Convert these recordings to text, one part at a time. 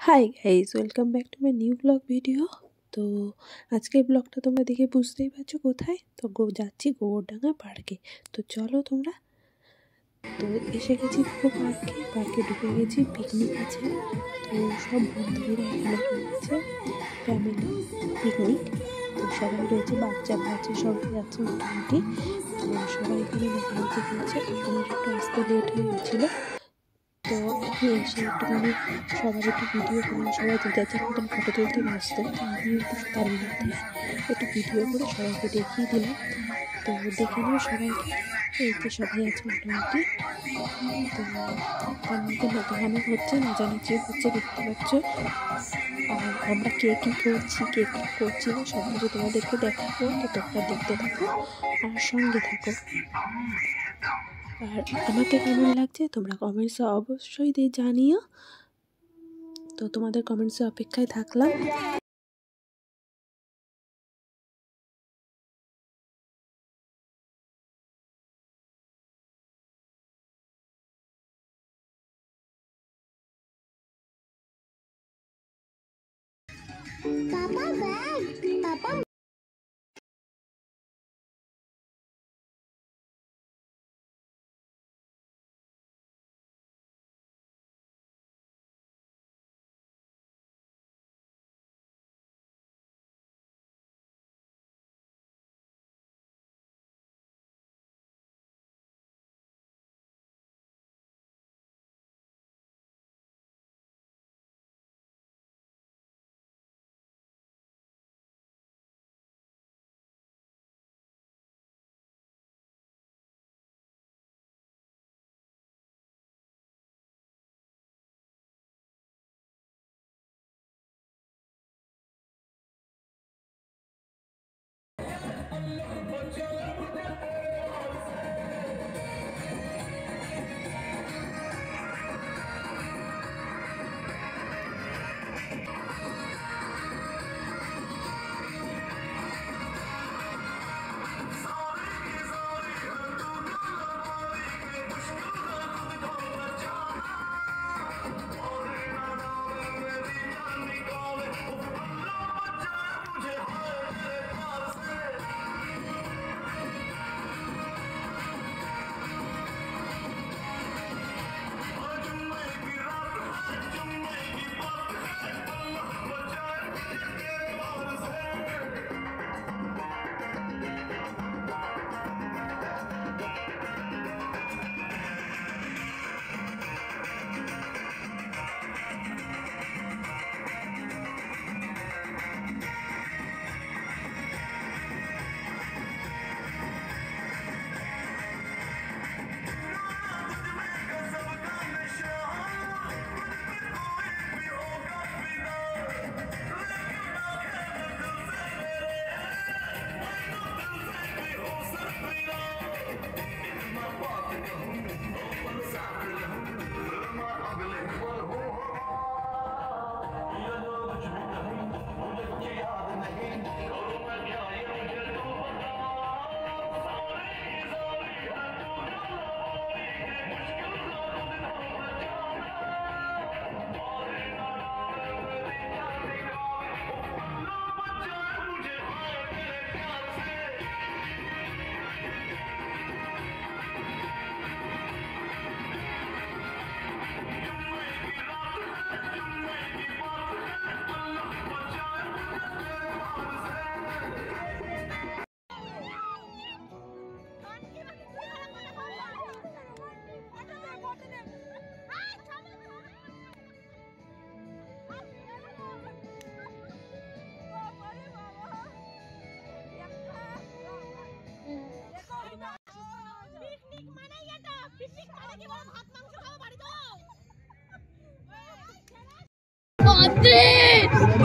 Hi guys welcome back to my new blog video তো আজকের ব্লগটা তোমরা দেখে বুঝতেই পারছ কোথায়? তো যাচ্ছি গোবরডাঙ্গা পার্কে তো চলো তোমরা। তো এসে গেছি দেখো পার্কে পার্কে ঢুকে গেছি পিকনিক আছে। তো সব বন্ধুরা এখানে রয়েছে ফ্যামিলি পিকনিক তো সবাই রয়েছে, বাচ্চা বাচ্চা সবাই যাচ্ছে মোটামুটি তো সবাই এখানে খেলছে আমার একটু আসতে লেট হয়ে গেছিল। তো আমি এসে একটুখানি সবার একটু ভিডিও করলাম সবাই যে যার মতন ফটো তুলতে ব্যস্ত তো আমি তার মধ্যে একটু ভিডিও করে সবাইকে দেখিয়ে দিলাম। তো দেখে নিও সবাইকে এই তো সবাই আছে মোটামুটি। তো তার মধ্যে নাচাগানো হচ্ছে, না জানি নাচানাচি হচ্ছে, দেখতে পাচ্ছ। আর আমরা কে কী করছি, কে কী করছি না, সব কিছু তোমাদেরকে দেখাবো। তো তোমরা দেখতে থাকো আর সঙ্গে থাকো। আর আমাকে কেমন লাগছে তোমরা কমেন্টসে অবশ্যই দিয়ে জানিও তো তোমাদের কমেন্টসে অপেক্ষায় থাকলাম Papa bag. Papa পিকনিক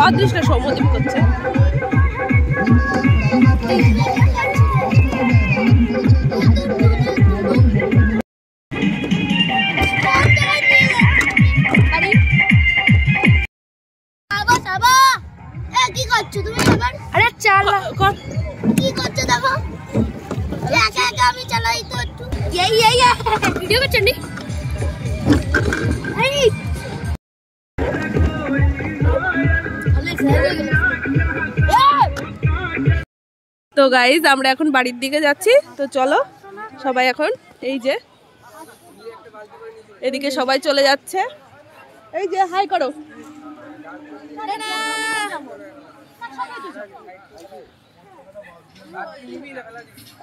অদৃষ্ট সৌমদীপ করছে। వీడియో వచ్చండి তো গাইজ আমরা এখন বাড়ির দিকে যাচ্ছি। তো চলো, সবাই এখন, এই যে, এদিকে সবাই চলে যাচ্ছে। এই যে হাই করো।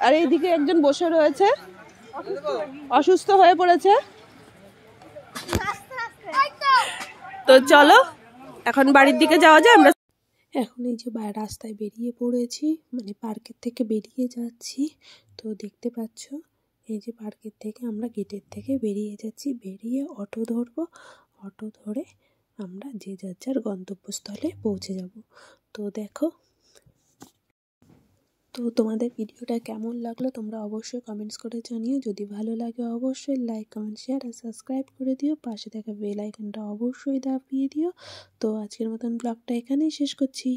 আর এইদিকে একজন বসে রয়েছে। অসুস্থ হয়ে পড়েছে? তো চলো, এখন বাড়ির দিকে যাওয়া যায়, আমরা এখন এই যে রাস্তায় বেরিয়ে পড়েছি মানে পার্কের থেকে বেরিয়ে যাচ্ছি। তো দেখতে পাচ্ছ, এই যে পার্কের থেকে আমরা গেটের থেকে বেরিয়ে যাচ্ছি। বেরিয়ে অটো ধরবো। অটো ধরে আমরা যে যার যার গন্তব্যস্থলে পৌঁছে যাব। তো দেখো তো তোমাদের ভিডিওটা কেমন লাগল তোমরা অবশ্যই কমেন্টস করে জানিও। যদি ভালো লাগে অবশ্যই লাইক কমেন্ট শেয়ার আর সাবস্ক্রাইব করে দিও। পাশে থাকা বেল আইকনটা অবশ্যই দাবিয়ে দিও। তো আজকের মতন ব্লগটা এখানেই শেষ করছি।